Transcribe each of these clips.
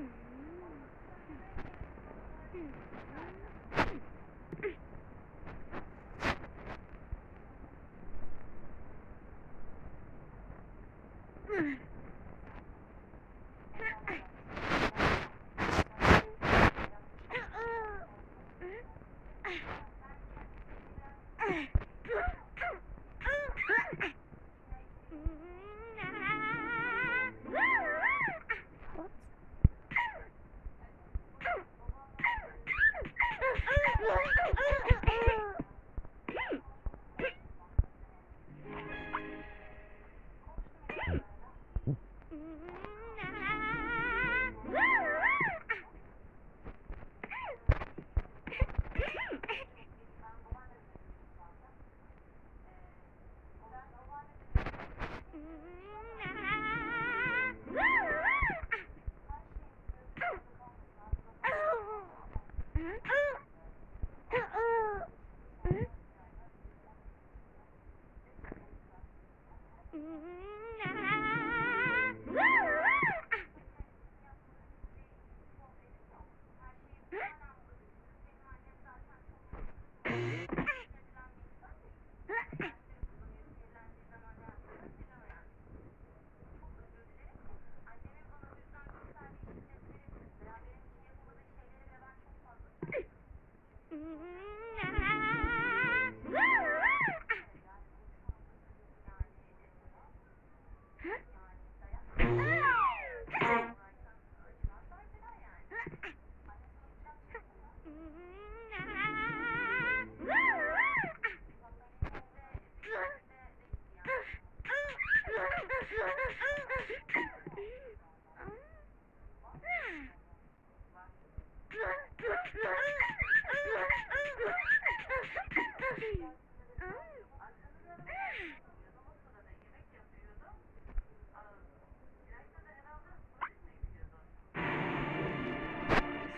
Mm-hmm.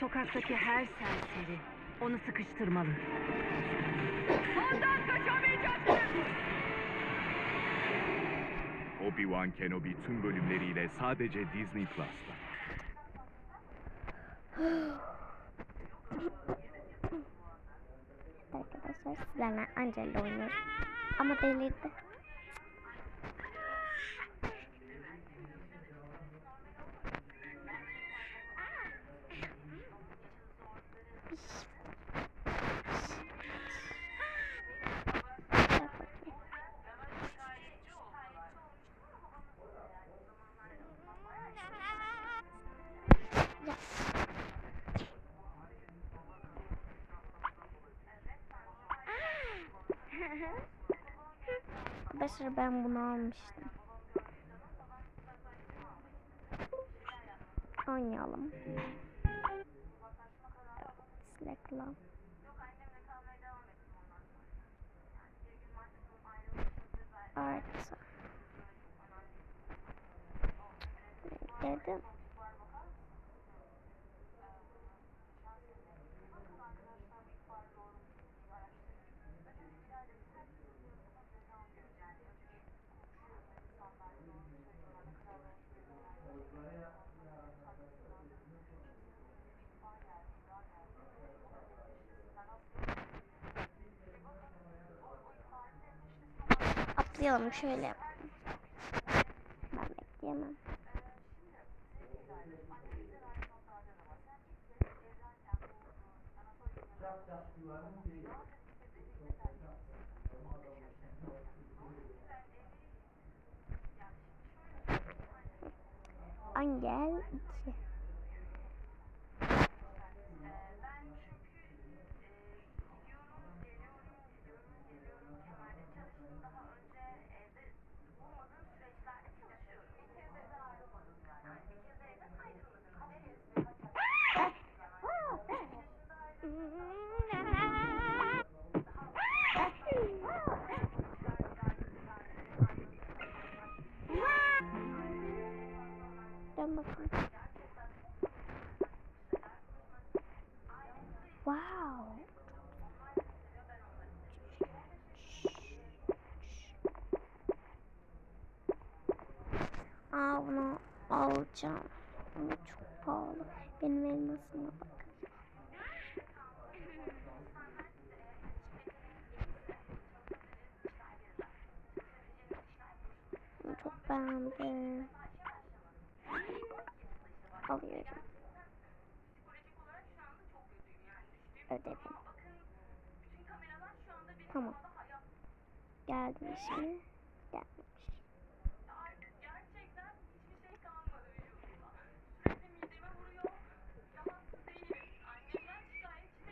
Sokaktaki her serseri onu sıkıştırmalı. Obi-Wan Kenobi tüm bölümleriyle sadece Disney Plus'ta. Arkadaşlar sizlerle Angela oynuyoruz. Ama deliydi. Arkadaşlar ben bunu almıştım. Oynayalım. Evet, Slack'la. Artı. Dedim. Atlayalım şöyle. Ben bekleyemem. Angel Aa bunu alacağım. Ama çok pahalı. Benim elmasıma bak. Bunu çok beğendim. Alıyorum. Ödevim. Tamam. Geldi mi şimdi? Gelmemiş.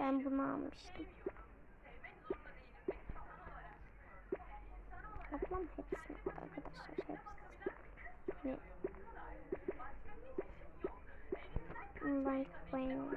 Ben bunu almıştım. Ablam hepsini arkadaşlar. Hepsini. Ne? Like ben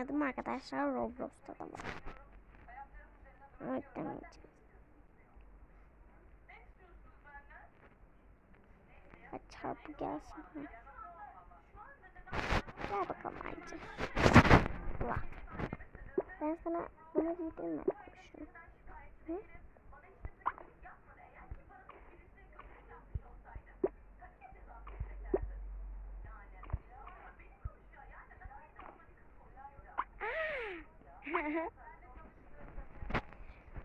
oynadım arkadaşlar. Roblox'ta da var. Yüklemeyeceğim. Hadi çarpı gelsin. Ha. Gel bakalım Aycı. Ben sana bunu giydirmedim şunu. Hı?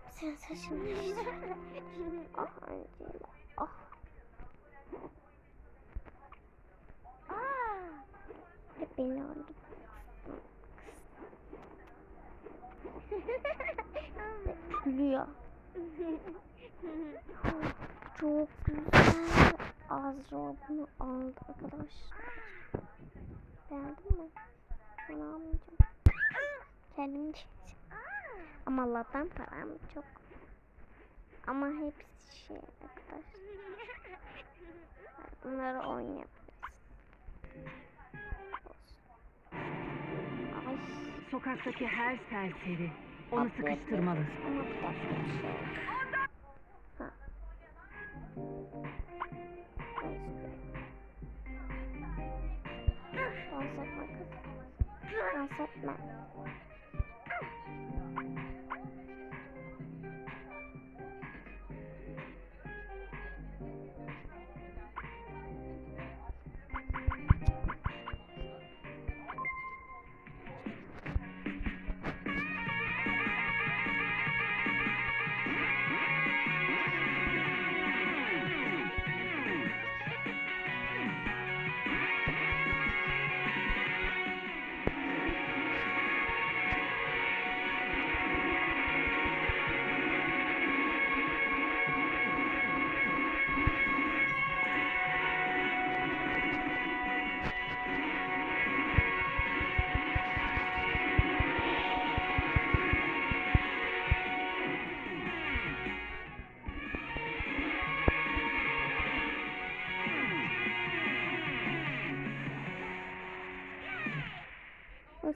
Sen saçını ah Angela. Ah. Hep beni öldü. Gülüyor. Çok güzel. Azra bunu aldı arkadaşlar. Beğendin mi? Ben almayacağım. Kendim giyeceğim. Ama Allah'tan param çok. Ama hepsi şey arkadaşlar. Bunları oynayabiliriz. Ay. Sokaktaki her serseri onu atlayabiliriz. sıkıştırmalı. Ama dakika bir şey. Ha. Dans etme kız. Dans etme.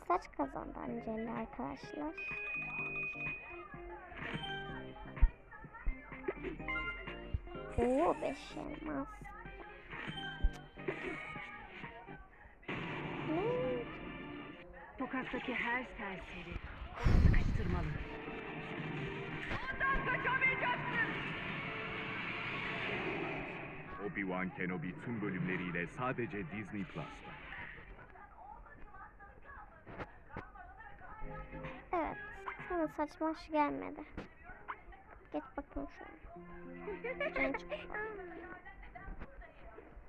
Saç kazandı Angela arkadaşlar. Oo beş elmas. Ne? Sokaktaki her serseri sıkıştırmalı. Obi-Wan Kenobi tüm bölümleriyle sadece Disney Plus'ta. bana saçma şey gelmedi. Geç bakayım şöyle.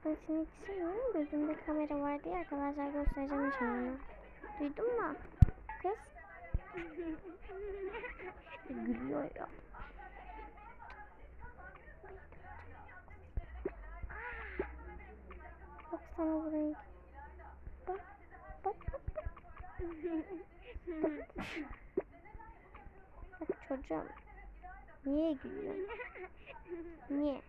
ben şimdi ikisinin gözümde kamera vardı ya arkadaşlar göstereceğim inşallah. Duydun mu? Kız. Gülüyor ya. Bak sana burayı. Bak. Bak. bak. bak. 说这了，你也拒绝，你。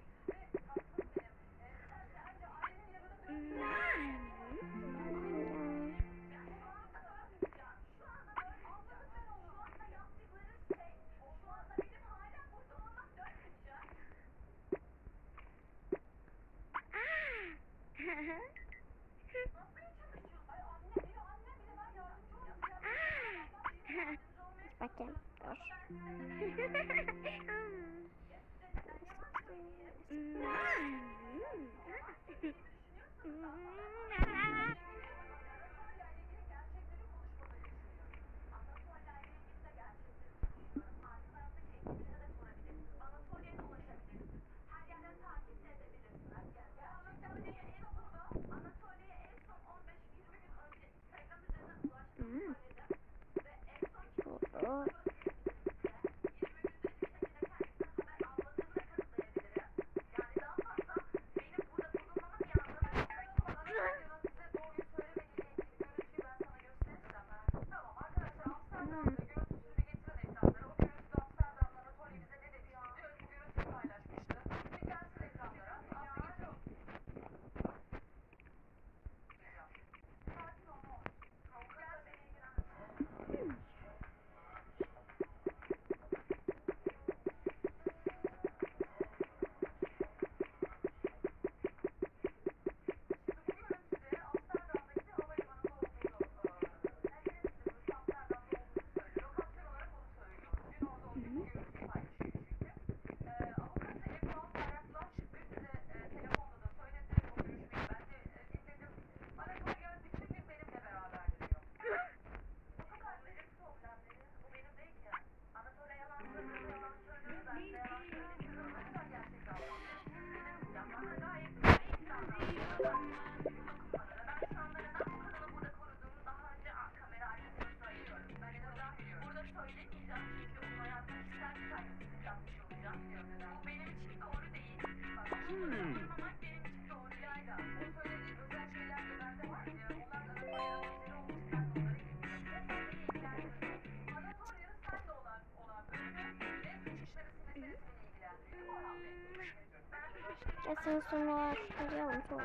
先什么？这样做。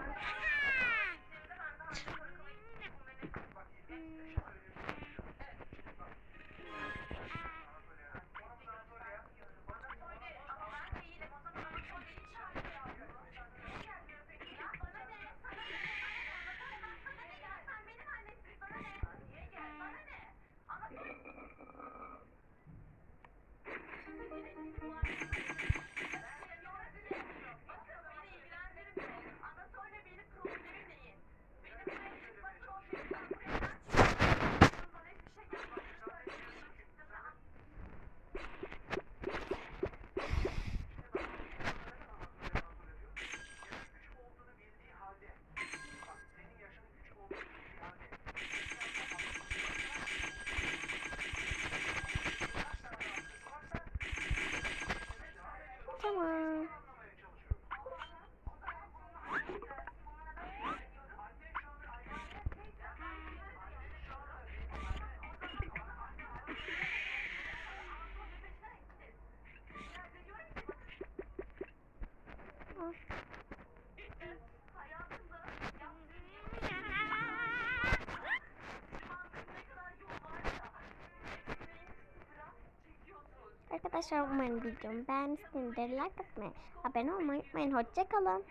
Arkadaşlar umarım videomu beğenmişsinizdir. Like atmayı, abone olmayı unutmayın. Hoşçakalın.